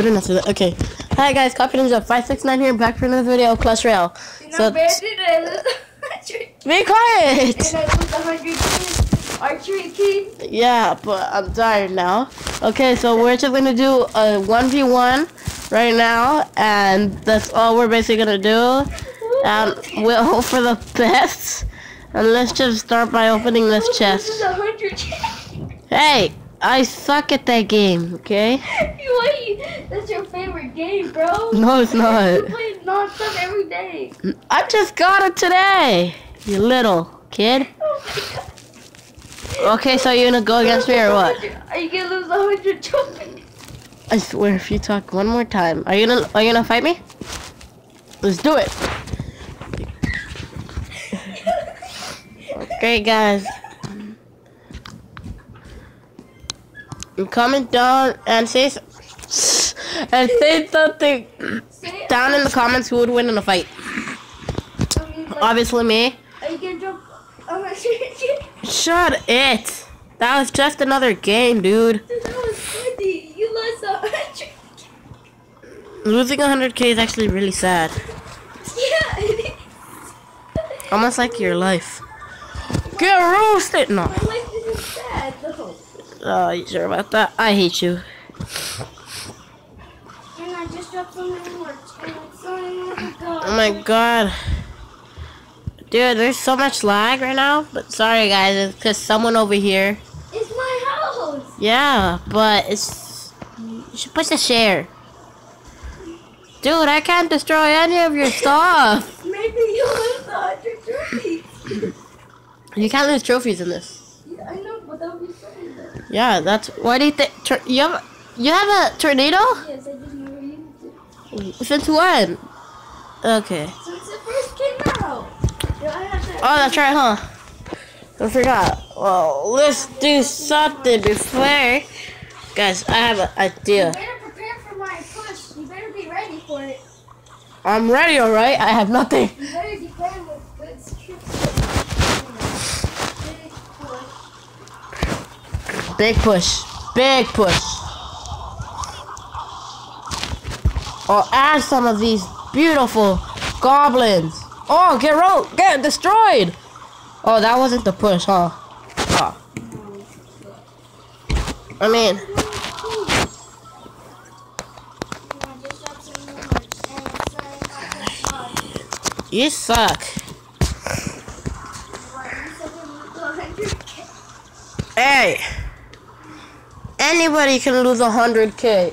Okay. Hi guys, Copy Ninja 569 here, back for another video of Clash Royale. So, be quiet! Archery king. Yeah, but I'm tired now. Okay, so we're just gonna do a 1v1 right now, and that's all we're basically gonna do. Um, and we'll hope for the best. And let's just start by opening this chest. Hey, I suck at that game, okay? Wait, that's your favorite game, bro. No, it's You not. play it non-stop every day. I just got it today, you little kid. Oh. Okay, so you're gonna go against me or what? Are you gonna lose a hundred trophies? I swear, if you talk one more time, are you gonna are you gonna fight me? Let's do it. Okay, guys. Comment down and say and say something down in the comments who would win in a fight. Obviously, me. Shut it. That was just another game, dude. Losing 100k is actually really sad. Yeah. Almost like your life. Get roasted! No. My life isn't sad though. Uh, oh, you sure about that? I hate you. And I just dropped something more. And it's something like a god. Oh my god. Dude, there's so much lag right now. But sorry, guys. It's because someone over here. It's my house. Yeah, but it's. You should push the share. Dude, I can't destroy any of your stuff. Maybe you'll lose a hundred trophies. You can't lose trophies in this. Yeah, I know, but that would be funny though. Yeah, that's. Why do you think. You have. You have a tornado? Yes, I just never. Since when? Okay. Since it first came out. I have to. Oh, that's right, huh? I forgot. Well, let's do something before. Guys, I have an idea. You better prepare for my push. You better be ready for it. I'm ready, alright? I have nothing. Big push. Big push. Oh, add some of these beautiful goblins. Oh, get ro- get destroyed. Oh, that wasn't the push, huh? Oh. I mean, you suck. Hey, anybody can lose a hundred k.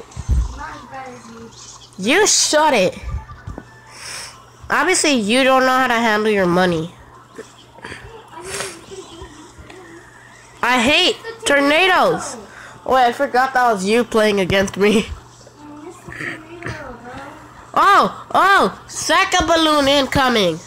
You shut it. Obviously, you don't know how to handle your money. I hate tornadoes. Wait, I forgot that was you playing against me. Oh, oh, second balloon incoming.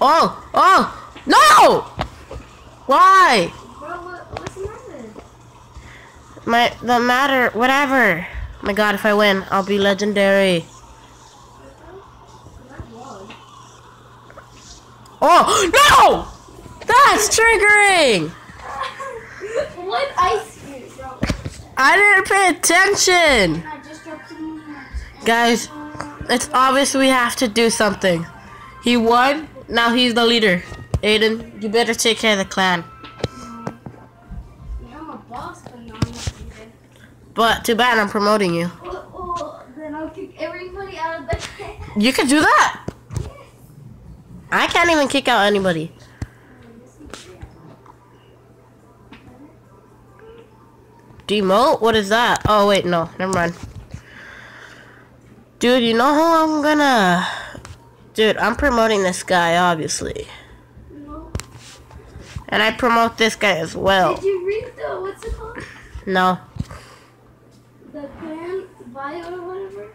Oh, oh, no! Why? Bro, what, what's the matter? My, the matter, whatever. my god, if I win, I'll be legendary. Oh, no! That's triggering! What ice bro? I didn't pay attention! I just dropped some more. Guys, it's obvious we have to do something. He won, now he's the leader. Aiden, you better take care of the clan. Yeah, I'm a boss, but no, I'm not even. But too bad I'm promoting you. Oh, oh, then I'll kick everybody out of the clan. You can do that! Yes. I can't even kick out anybody. Demote? What is that? Oh, wait, no. Never mind. Dude, you know who I'm gonna... Dude, I'm promoting this guy, obviously. No. And I promote this guy as well. Did you read the, what's it called? No. The clan bio or whatever?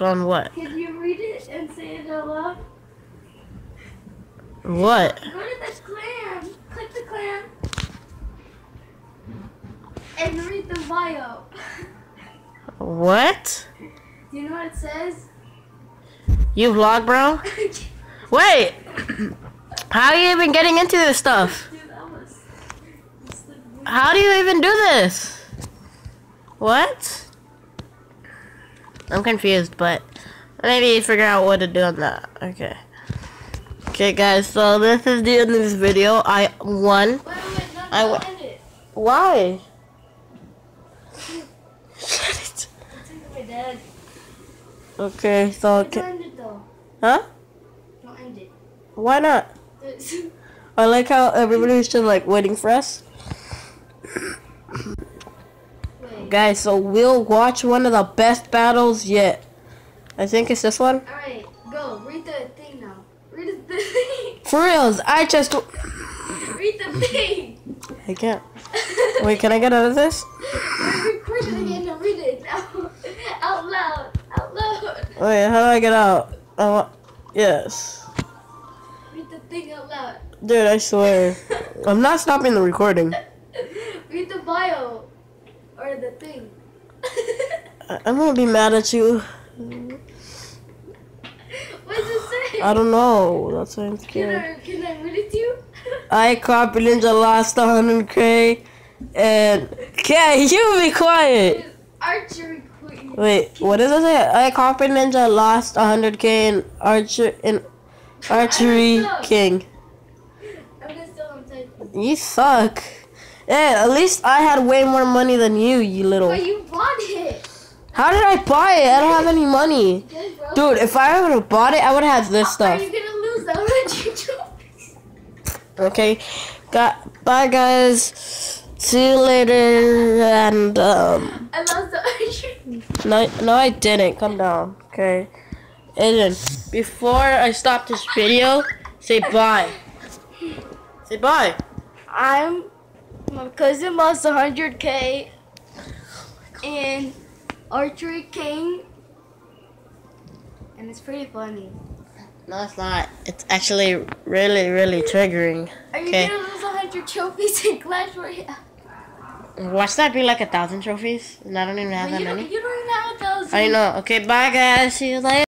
On what? Can you read it and say it out loud? What? Go to the clan. Click the clan. And read the bio. What? Do you know what it says? You vlog, bro? Wait. How are you even getting into this stuff? Dude, that was. How do you even do this? What? I'm confused, but maybe figure out what to do on that. Okay. Okay, guys, so this is the end of this video. I won. Wait, wait, no, I. Why? Shut it. Okay, so, Don't ca- end it though. Huh? Don't end it. Why not? I like how everybody everybody's just like waiting for us. Guys, so we'll watch one of the best battles yet. I think it's this one. Alright, go. Read the thing now. Read the thing. For reals, I just Read the thing. I can't. Wait, can I get out of this? We're recording and read it now. Out loud. Out loud. Wait, how do I get out? Oh, yes. Read the thing out loud. Dude, I swear. I'm not stopping the recording. Read the bio. Or the thing. I'm gonna be mad at you. what does it say? I don't know. That's why I'm Can scared. I, can I read it to you? I copy Ninja lost 100k. And. Okay, you be quiet. Wait, what does it say? I copy Ninja lost 100k in Archer in Archery King. I'm gonna still on typing. You suck. Yeah, at least I had way more money than you, you little. But you bought it. How did I buy it? I don't have any money. Good. Dude, if I would have bought it, I would have had this stuff. Are you gonna lose hundred? Okay. Got bye guys. See you later and um I lost the archery. no no I didn't. Come down. Okay. Aiden, before I stop this video, say bye. Say bye. I'm my cousin lost 100k in Archery King, and it's pretty funny. No, it's not. It's actually really, really triggering. Are you Okay. gonna lose 100 trophies in Clash Royale? Watch that be like a thousand trophies, and I don't even have But that many. you don't even have a thousand. I know. Okay, bye guys. See you later.